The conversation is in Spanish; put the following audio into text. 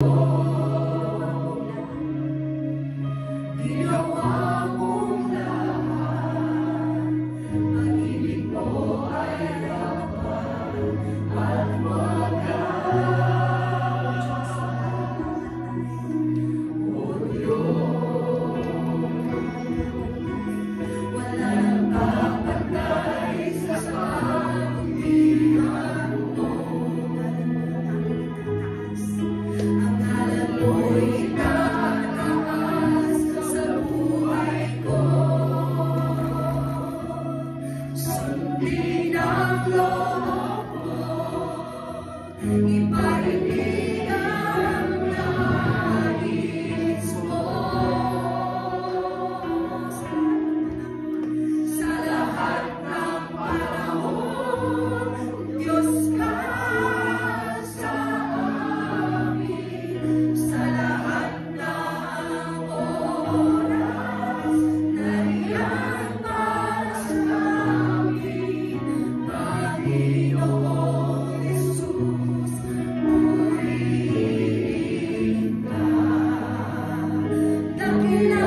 Oh. camminando, in pace. Amen.